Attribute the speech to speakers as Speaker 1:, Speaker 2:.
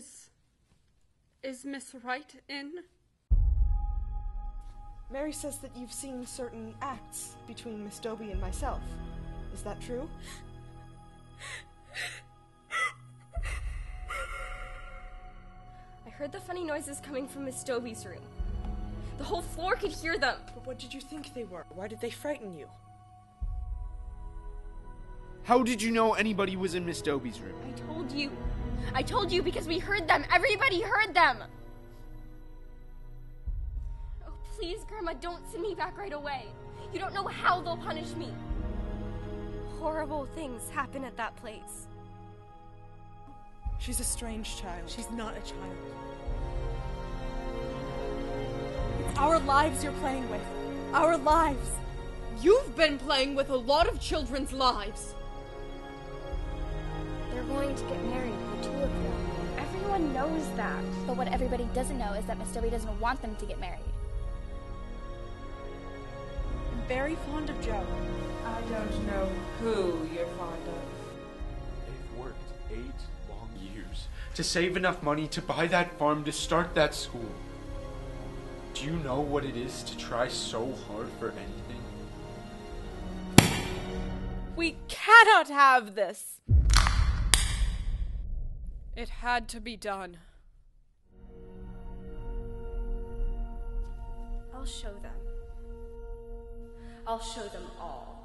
Speaker 1: Is. Is Miss Wright in?
Speaker 2: Mary says that you've seen certain acts between Miss Dobie and myself. Is that true?
Speaker 3: I heard the funny noises coming from Miss Dobie's room. The whole floor could hear them.
Speaker 2: But what did you think they were? Why did they frighten you?
Speaker 4: How did you know anybody was in Miss Dobie's room?
Speaker 3: I told you. I told you because we heard them. Everybody heard them. Oh, please, Grandma, don't send me back right away. You don't know how they'll punish me. Horrible things happen at that place.
Speaker 2: She's a strange child.
Speaker 5: She's not a child. It's our lives you're playing with. Our lives.
Speaker 1: You've been playing with a lot of children's lives.
Speaker 6: They're going to get married,
Speaker 3: knows that.
Speaker 6: But what everybody doesn't know is that Miss Dobie doesn't want them to get married.
Speaker 5: I'm very fond of Joe.
Speaker 7: I don't know who you're fond of.
Speaker 4: They've worked eight long years to save enough money to buy that farm to start that school. Do you know what it is to try so hard for anything?
Speaker 5: We cannot have this.
Speaker 1: It had to be done.
Speaker 3: I'll show them. I'll show them all.